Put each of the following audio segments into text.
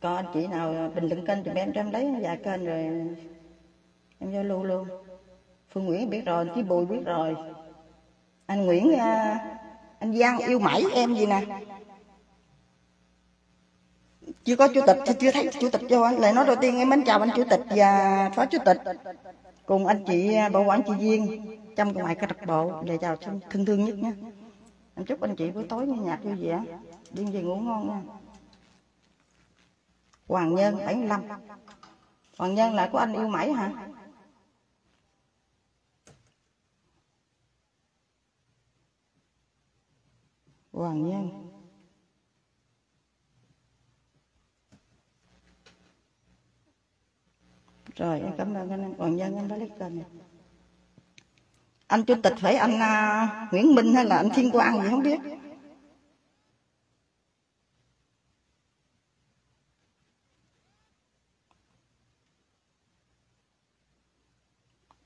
có anh chị nào à, bình luận kênh thì em cho em lấy vài kênh rồi em giao lưu luôn. Phương nguyễn biết rồi chí bùi biết rồi. Anh nguyễn à, anh giang yêu mãi em gì nè? Chưa có chủ tịch chưa thấy chủ tịch cho anh lời nói đầu tiên em mến chào anh chủ tịch và phó chủ tịch. Cùng anh chị à, bảo quản chị duyên trong ngoài cái đặc bộ. Lời chào thân thương nhất nhé em chúc anh chị buổi tối nghe nhạc vui vẻ, Đi về ngủ ngon nha hoàng nhân 75 hoàng nhân là của anh yêu mãi hả? Hoàng nhân. Rồi em cảm ơn anh. Hoàng nhân anh đã lấy kênh anh chủ tịch phải anh uh, Nguyễn Minh hay là anh Thiên Quang gì không biết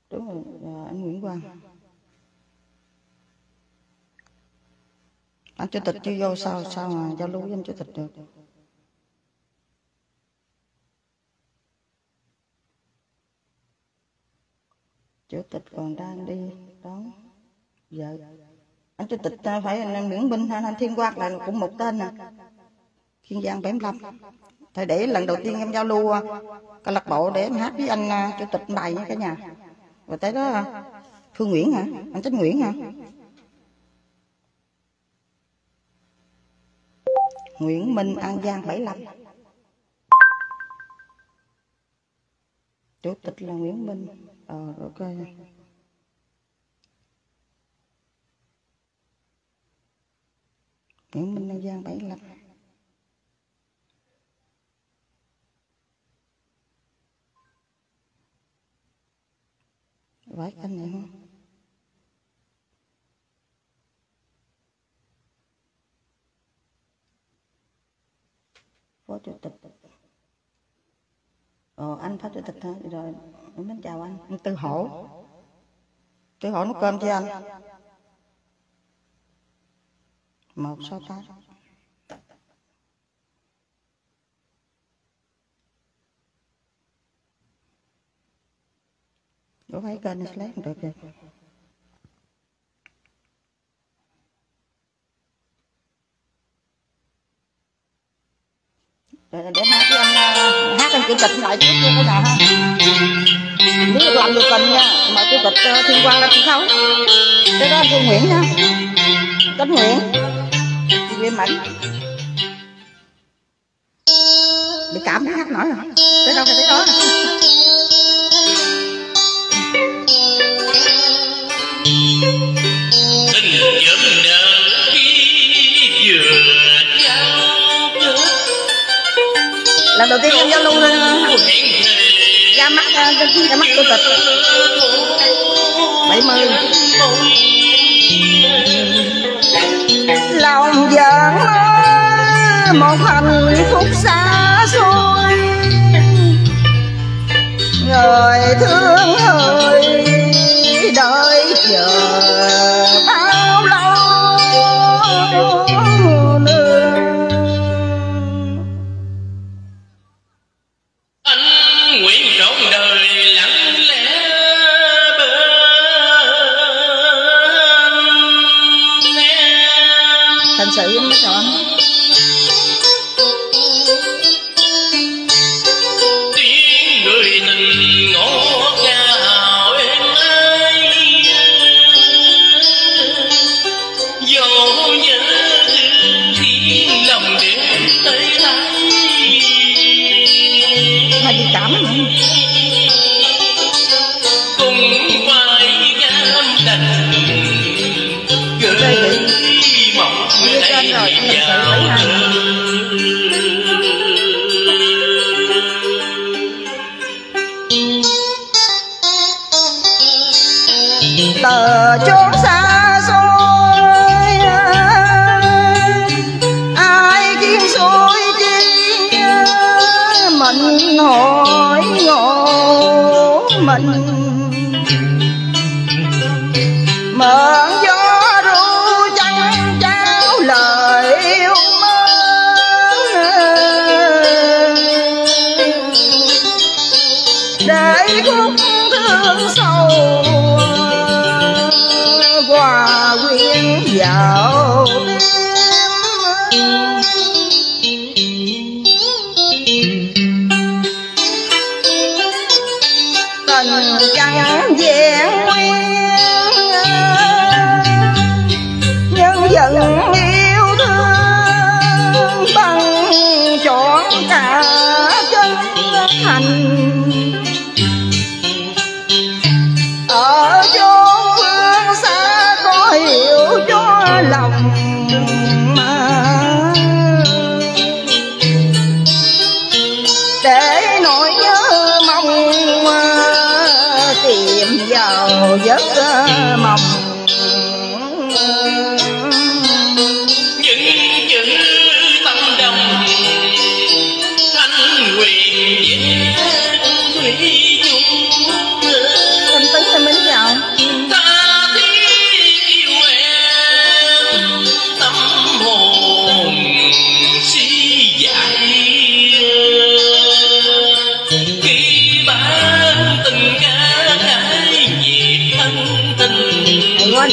đúng rồi à, anh Nguyễn Quang anh chủ tịch chưa vô sao sao mà giao lưu với anh chủ tịch được? Chủ tịch còn đang đi đón vợ dạ. anh chủ tịch ta phải anh Nguyễn Minh anh Thiên Quang là cũng một tên nè. Kiên Giang 75 thầy để lần đầu tiên em giao lưu à, câu lạc bộ để em hát với anh à, chủ tịch bài nha cả nhà. Rồi tới đó à, Phương Nguyễn hả? Anh Tránh Nguyễn hả? Nguyễn Minh An Giang 75 Chủ tịch là Nguyễn Minh. Ờ rồi coi Nguyễn Minh An Giang 75 Vãi canh này không? Phó Chủ tịch Ờ anh Phó Chủ tịch hả Rồi. Em đến chào anh. Anh Tư Hổ. Tư Hổ. Nấu cơm cho anh. Một sáu tám Có phải kênh lấy không được rồi Để hát với anh ờ, hát anh chủ tịch lại trước cái nào ha? Nếu được làm được tình nha. Mà chủ tịch thiên quan lên sân khấu Cái đó Phương Nguyễn nha Cánh Nguyễn. Chị Viên Mạnh. Bị cảm hát nổi rồi. Tới đâu thì tới đó. nè. Lần đầu tiên em giao lưu lên uh, ra mắt uh, ra mắt tôi tịch bảy mươi. Lòng giận một hạnh phúc xa xôi. Người thương Như trên rồi, anh lịch sự lấy hai.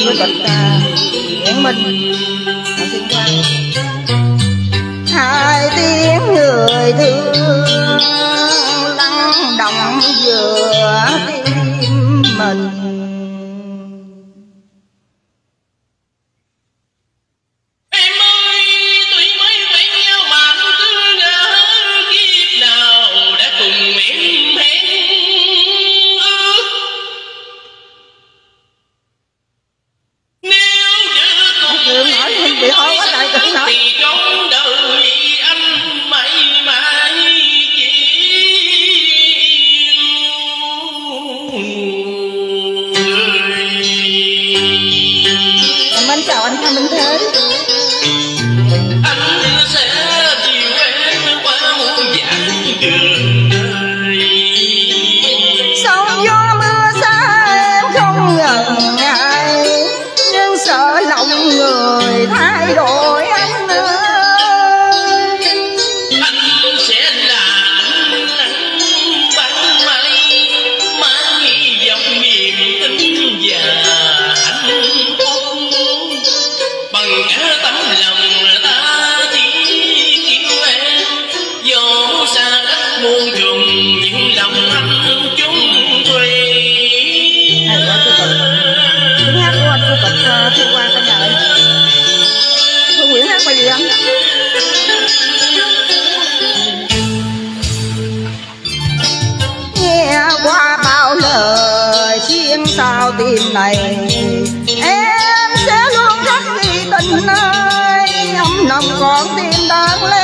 anh với bịch hẹn mình. À, Hai tiếng người thương Mến chào anh Thanh Minh Thế. tim này. Em sẽ luôn khắc ghi tình này, ấm nồng còn tim đang lên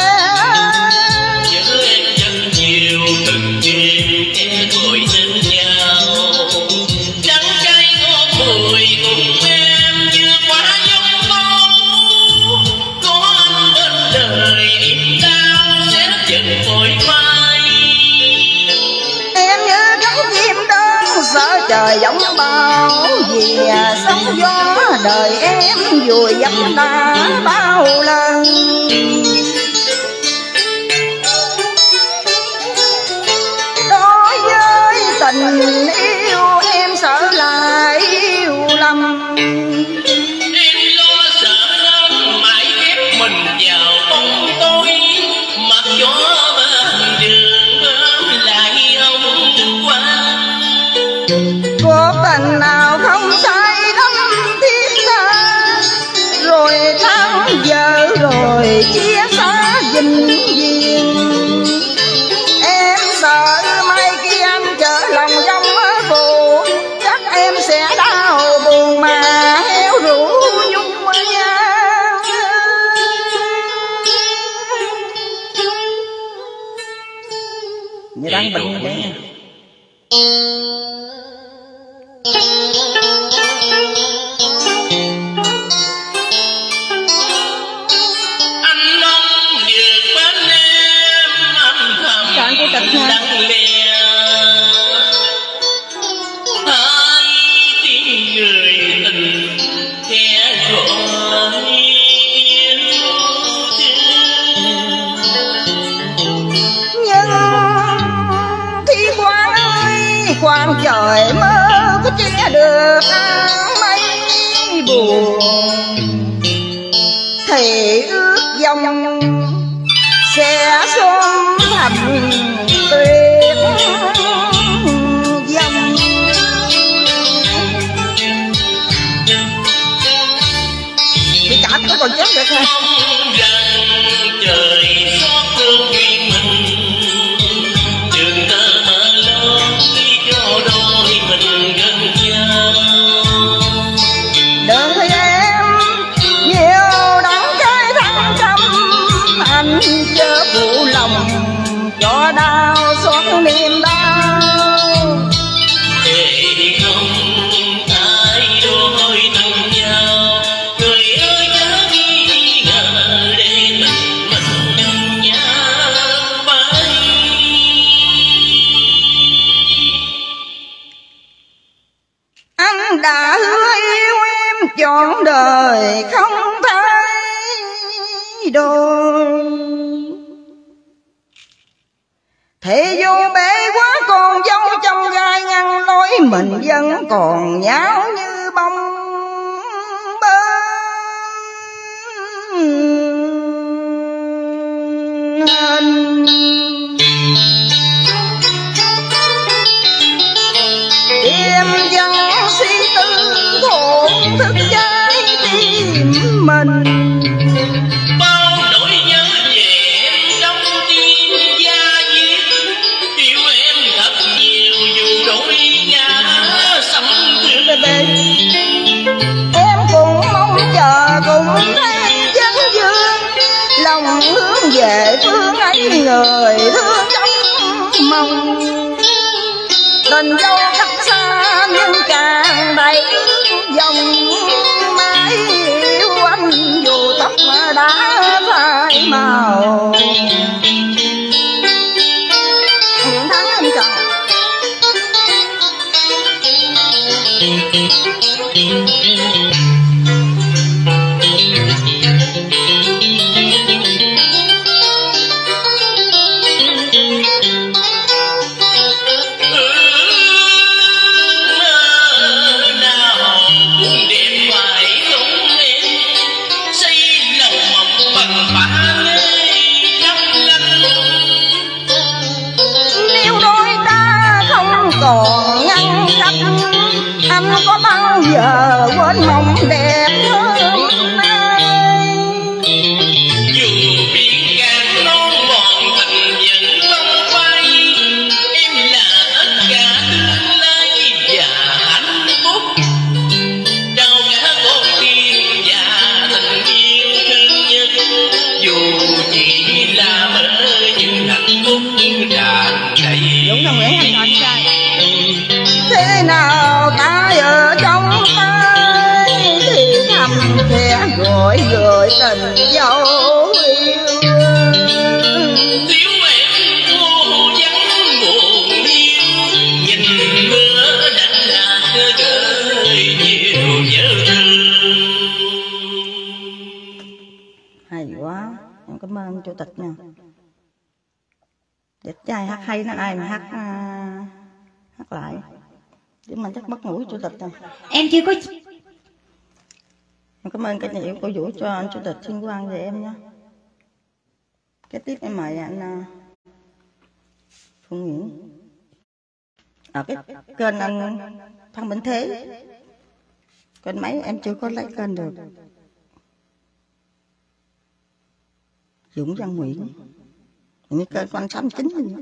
trời gióng bao vì à, sóng gió, đời em vùi dập ta bao lần. Đối với tình trời mơ có che được áng mây buồn phụ lòng cho đau xót niềm đau. Để không thay đổi từng nhau người ơi chớ nghi ngờ để mình mình nhau mãi anh đã hứa yêu em trọn đời không thay đổi thế vô bể quá còn dâu trong gai ngăn lối mình vẫn còn nháo như bông bên đêm dân dâu cách xa nhưng càng đầy dòng mãi. Yêu anh dù tóc đã phai màu. Gọi gửi tình dấu yêu thiếu em cô vắng buồn yêu nhìn mưa đành là gửi nhiều nhớ thương. Hay quá em cảm ơn chủ tịch nha. Đẹp trai hát hay nó ai mà hát à, hát lại. Chứ mình chắc mất ngủ chủ tịch rồi. Em chưa có em cảm ơn cái nhà yêu cổ vũ cho anh chủ tịch thiên quang về em nhé. Cái tiếp em mời anh à, Phương Nguyễn. Ở cái kênh anh Phan Bình Thế. Kênh máy em chưa có lấy kênh được. Dũng Văn Nguyễn. Những kênh của anh 69 rồi